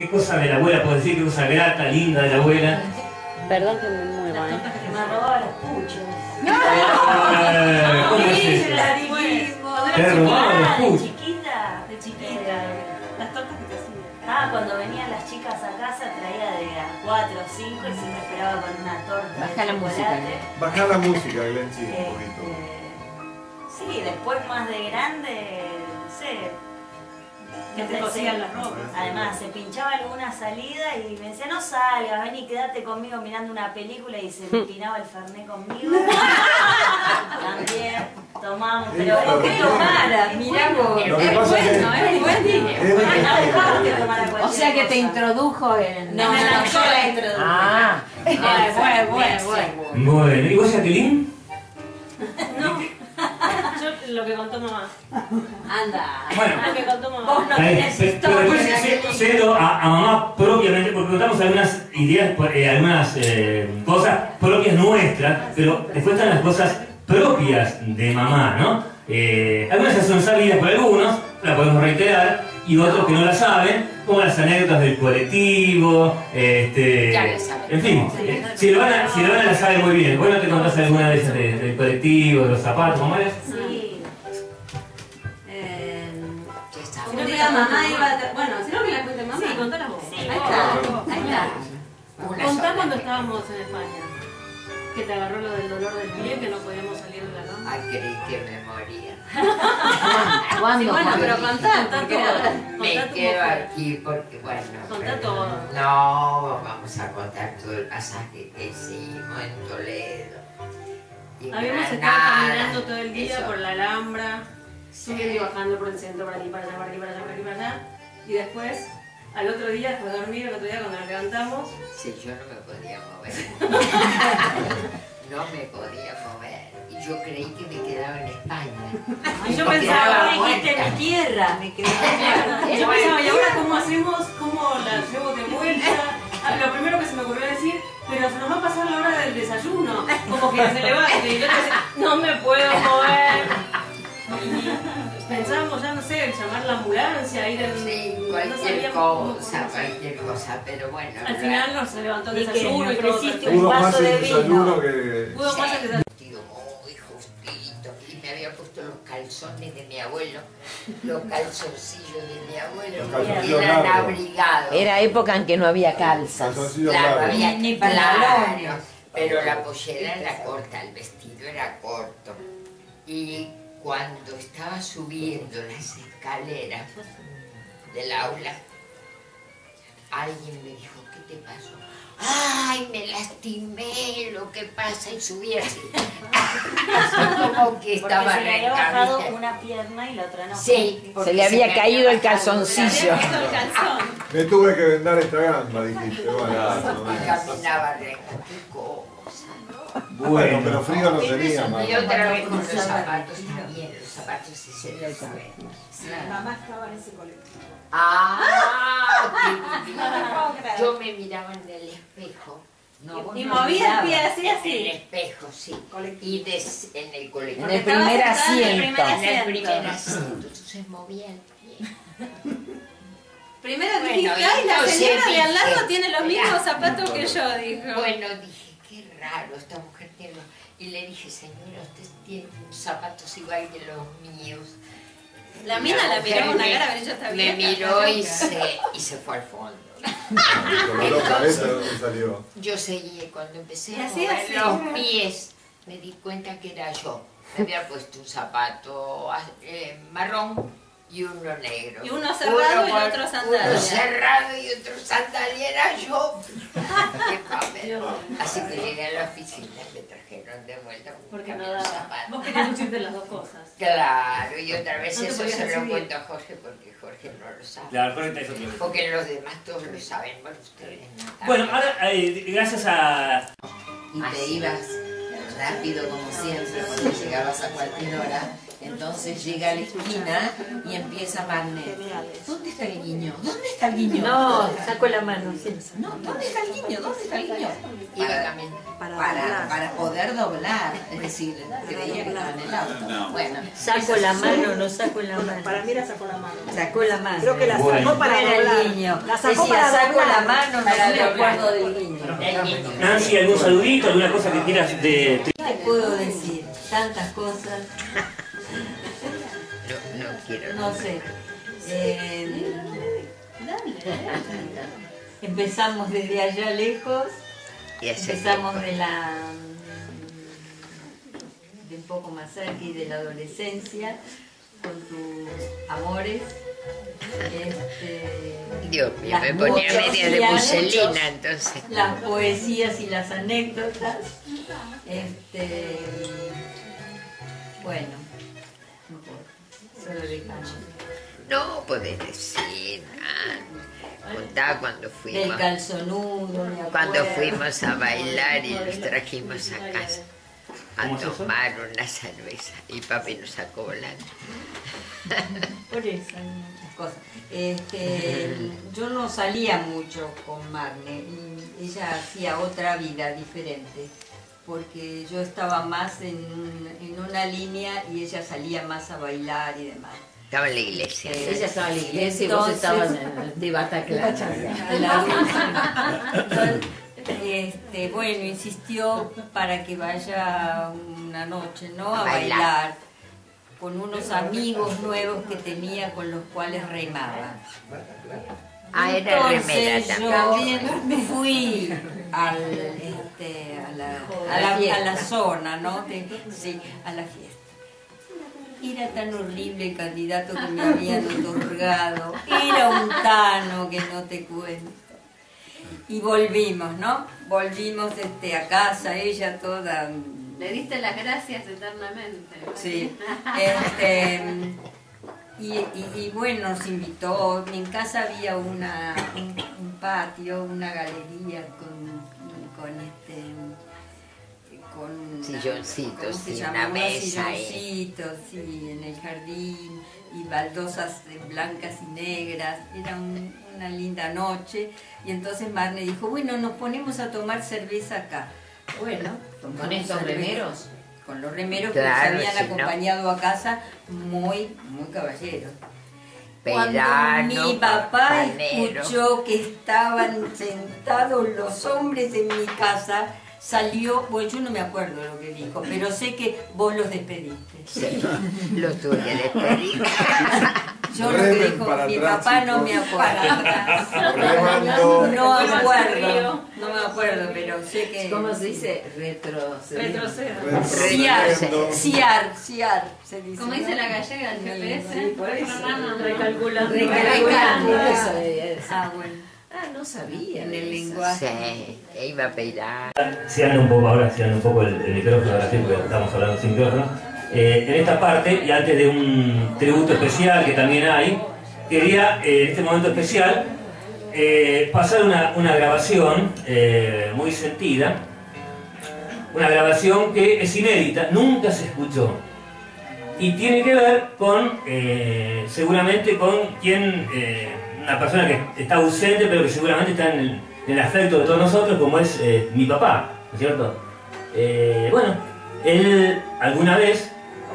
¿Qué cosa de la abuela puedo decir? ¿Qué cosa grata, linda de la abuela? Perdón que me mueva, ¿eh? Me robaba los puchos. Eh, ¿Cómo es eso? Te robaba los Ah, de puchos. chiquita. De chiquita, las tortas que te hacía. Ah, cuando venían las chicas a casa traía de a 4 o 5 y siempre esperaba con una torta Baja la música. Bajar la música, Glenn, sí, un Este, poquito. sí, después más de grande, no sé. Que te cosían las ropas. Además, se pinchaba alguna salida y me decía, no salgas, ven y quédate conmigo mirando una película y se empinaba el fernet conmigo. También tomamos, pero es que tomara, mirá vos. Es Bueno, es que tomara O sea que te introdujo en... No, no, no, yo la introduje. Ah, Bueno, bueno, bueno, bueno. ¿y vos, Jacqueline? Yo lo que contó mamá. Anda. Bueno. Lo que contó mamá. Vos no Ahí, tenés pe- pero después cedo a, a mamá propiamente, porque contamos algunas ideas, eh, algunas eh, cosas propias nuestras, pero después están las cosas propias de mamá, ¿no? Eh, algunas ya son sabidas por algunos, las podemos reiterar, y otros que no las saben, como las anécdotas del colectivo, este, Ya las saben. en fin, eh, si lo van a, si lo van a la saben muy bien. Bueno, te contás alguna de de- del colectivo, de los zapatos, mamá. Sí. Día mamá iba a... Bueno, si no que la cuente mamá. Sí, contalas vos. Sí, Ahí vos. está, ahí está. Contá cuando estábamos en España. Que te agarró lo del dolor del pie, que no podíamos salir de la cama. Ay, creí que me moría. ¿Cuándo? Bueno, pero contá, Contá porque todo. era- Me quedo aquí porque, bueno. Contá todo. No, vamos a contar todo el pasaje que hicimos en Toledo. Habíamos estado caminando todo el día eso. por la Alhambra, subiendo y bajando por el centro, para aquí, para allá, para aquí, para allá, para aquí, para allá. Y después, al otro día, después de dormir, el otro día cuando nos levantamos, Sí, yo no me podía mover. no me podía mover. Y yo creí que me quedaba en España. Ay, yo Me pensaba, quedaba vos dijiste muerta. mi tierra, me quedé. yo pensaba, ¿y ahora cómo hacemos? ¿Cómo la llevo de vuelta? Ah, Lo primero que se me ocurrió decir, pero se nos va a pasar la hora del desayuno. Como que se levante. Y yo decía, no me puedo mover. Pensábamos ya, no sé, en llamar la ambulancia, ir en... Sí, no cualquier cómo- cosa, cualquier cosa, pero bueno. Al final nos levantó el desayuno y me todo. un Pudo más vaso de el desayuno vino. que... Pudo más el desayuno. vestido muy justito y me había puesto los calzones de mi abuelo, los calzoncillos de mi abuelo, que eran largos. abrigados. Era época en que no había calzas. Claro, largos. había Ni pantalones. pero la pollera era corta, el vestido era corto. Y cuando estaba subiendo las escaleras del aula, alguien me dijo, ¿qué te pasó? Ay, me lastimé, lo que pasa, y subí así. Así como que Porque estaba se le había bajado una pierna y la otra no. Sí, Se le había caído el calzoncillo. Me tuve que vendar esta gamba, dijiste. Bueno, Y caminaba recta, qué cosa. Bueno, pero frío no tenía, mamá. Y otra vez con los zapatos también, los zapatos sí se les saben. Mamá estaba en ese colectivo. Ah. Yo me miraba en el espejo. Y movía el pie así, En el así. espejo, sí. Y des- en el colegio. En el primer asiento. En el primer asiento, entonces movía el pie. Primero Bueno, dijiste, ay, la señora de al lado tiene los mismos zapatos que yo, dijo. Bueno, dije, raro, esta mujer tiene los... Y le dije, señora, usted tiene zapatos igual que los míos. La mina la miró con una me- cara, pero ella está Me vieja, miró y se, y se fue al fondo. La. Yo seguí, cuando empecé a mover así. los pies, me di cuenta que era yo. Me había puesto un zapato eh, marrón y uno negro. Y uno cerrado y el con- otro sandalia. Uno cerrado y otro sandalia era yo. Qué papel. Así que llegué a la oficina y me trajeron de vuelta un Porque no daba. zapatos. Vos querías lucirte las dos cosas. Claro, y otra vez No te eso se lo cuento a Jorge porque Jorge no lo sabe. La correcta es otra. Porque los demás todos lo saben, bueno, ustedes no. Bueno, ahora, eh, gracias a, y te ibas rápido como siempre cuando llegabas a cualquier hora Entonces llega a la esquina y empieza Marnet. ¿Dónde está el guiño? ¿Dónde está el guiño? No, saco la mano, sí. No, ¿dónde está el guiño? ¿Dónde está el guiño? Para, Para para, poder doblar. Es decir, creía que estaba en el auto. Bueno, Saco la mano, no saco la mano. Para mí la sacó la mano. Sacó la mano. Creo que la sacó para doblar. el guiño. La sacó para saco doblar. la mano, no me acuerdo del guiño. Nancy, ¿algún saludito? ¿Alguna cosa que quieras de, ¿Qué te puedo decir? Tantas cosas, No, no quiero. no sé. Eh, empezamos desde allá lejos, empezamos de la de un poco más cerca y de la adolescencia con tus amores. Este, Dios mío, me ponía media de muselina entonces. las poesías y las anécdotas. Este, bueno, no importa, solo. No podés decir. ah, Contá cuando Del fuimos. calzonudo, me Cuando fuimos a bailar y los trajimos a casa a tomar una cerveza y papi nos sacó volando. Por eso, muchas cosas. Este, yo no salía mucho con Marne, ella hacía otra vida diferente, porque yo estaba más en, en una línea y ella salía más a bailar y demás. Estaba en la iglesia. ella estaba en la iglesia y vos Entonces- estabas de Bataclan. La- este, bueno, insistió para que vaya una noche, ¿no? A A bailar. bailar con unos amigos nuevos que tenía con los cuales remaba. Ah, era remera Entonces también. yo fui al, este, a, la, a, la, a la zona, ¿no? De- sí, a la fiesta. Era tan horrible el candidato que me habían otorgado. Era un tano que no te cuento. Y volvimos, ¿no? Volvimos este, a casa, ella toda Le diste las gracias eternamente. Sí. Este, y, y- y bueno, nos invitó. En casa había una, un, un patio, una galería con, con este con Silloncitos, una mesa silloncitos, sí, en el jardín y baldosas eh, blancas y negras. Era un- una linda noche y entonces Marne dijo, bueno, nos ponemos a tomar cerveza acá. Bueno, ¿Con estos remeros? Con los remeros Claro, que nos habían si no. acompañado a casa, muy, muy caballeros. Cuando mi papá panero. escuchó que estaban sentados los hombres en mi casa, salió, bueno, yo no me acuerdo lo que dijo, pero sé que vos los despediste. Sí, lo tuve que despedir. Yo lo que dijo para mi atrás, papá no me acuerdo. Remando. No acuerdo, no me acuerdo, pero sé que... ¿Cómo se dice? Retroceder. Retrocedo. Ciar, ciar, ciar, se dice. Como dice la gallega del GPS. por eso. Recalculando. Recalculando, Ah, eso es. Ah, bueno, Ah, no sabía. en el lenguaje. Sí, iba a peinar. se anda un poco ahora, se anda un poco el, el micrófono, ahora sí, porque estamos hablando sin micrófono. Eh, en esta parte, y antes de un tributo especial que también hay, quería eh, en este momento especial eh, pasar una, grabación muy sentida, una grabación que es inédita, nunca se escuchó. Y tiene que ver con, seguramente, con quien, una persona que está ausente, pero que seguramente está en el, en el afecto de todos nosotros, como es mi papá, ¿no es cierto? Bueno, él alguna vez,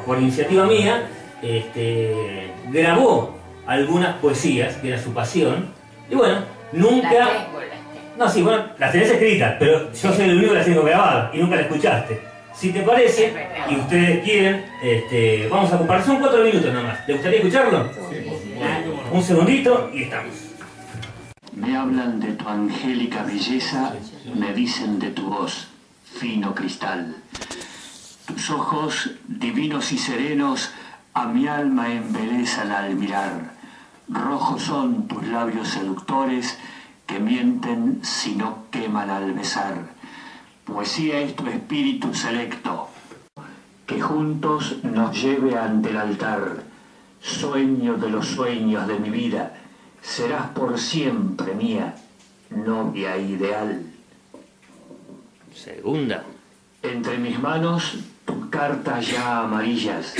por iniciativa mía, este, grabó algunas poesías, que era su pasión, y bueno, nunca... La tengo, la tengo. No, sí, bueno, las tenés escritas, pero yo soy el único que las tengo grabadas y nunca las escuchaste. Si te parece y ustedes quieren, este, vamos a compartir, son cuatro minutos nomás. ¿Le gustaría escucharlo? Un segundito y estamos. Me hablan de tu angélica belleza, me dicen de tu voz, fino cristal. Tus ojos, divinos y serenos, a mi alma embelezan al mirar. Rojos son tus labios seductores, que mienten si no queman al besar. Poesía es tu espíritu selecto, que juntos nos lleve ante el altar. Sueño de los sueños de mi vida, serás por siempre mía, novia ideal. Segunda. Entre mis manos cartas ya amarillas,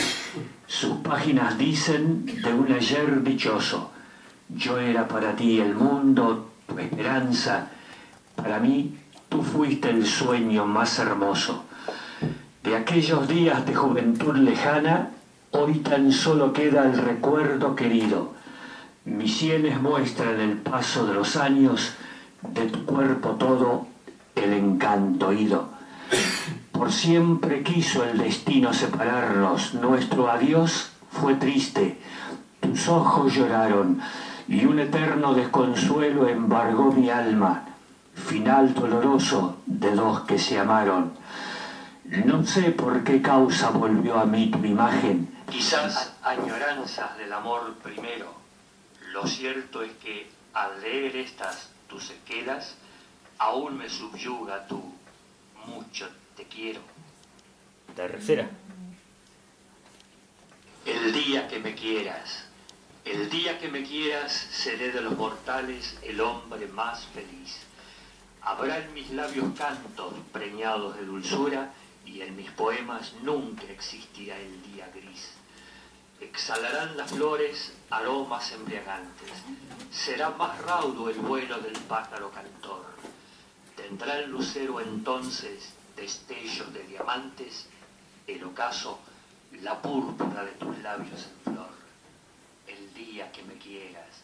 Sus páginas dicen de un ayer dichoso. Yo era para ti el mundo, tu esperanza. Para mí, tú fuiste el sueño más hermoso. De aquellos días de juventud lejana, hoy tan solo queda el recuerdo querido. Mis sienes muestran el paso de los años, de tu cuerpo todo el encanto ido. Por siempre quiso el destino separarnos, nuestro adiós fue triste, tus ojos lloraron y un eterno desconsuelo embargó mi alma, final doloroso de dos que se amaron. No sé por qué causa volvió a mí tu imagen, quizás añoranzas del amor primero. Lo cierto es que al leer estas tus sequelas, aún me subyuga tu mucho te quiero. Tercera. El día que me quieras, el día que me quieras, seré de los mortales el hombre más feliz. Habrá en mis labios cantos preñados de dulzura y en mis poemas nunca existirá el día gris. Exhalarán las flores aromas embriagantes. Será más raudo el vuelo del pájaro cantor. Tendrá el lucero entonces destellos de diamantes, el ocaso, la púrpura de tus labios en flor. El día que me quieras,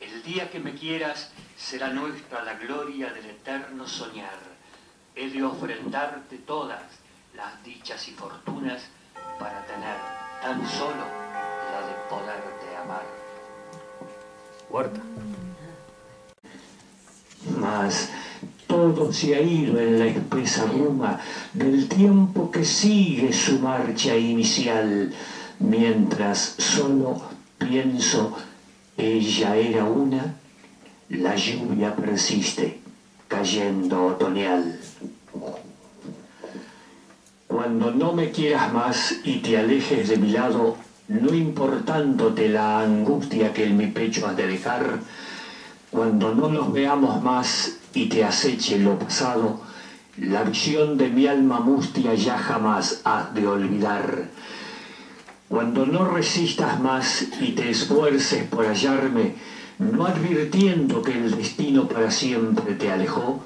el día que me quieras será nuestra la gloria del eterno soñar. He de ofrendarte todas las dichas y fortunas para tener tan solo la de poderte amar. Cuarta. Mas todo se ha ido en la espesa bruma del tiempo que sigue su marcha inicial, mientras solo pienso, ella era una, la lluvia persiste, cayendo otoñal. Cuando no me quieras más y te alejes de mi lado, no importándote la angustia que en mi pecho has de dejar, cuando no nos veamos más y te aceche lo pasado, la visión de mi alma mustia ya jamás has de olvidar. Cuando no resistas más y te esfuerces por hallarme, no advirtiendo que el destino para siempre te alejó,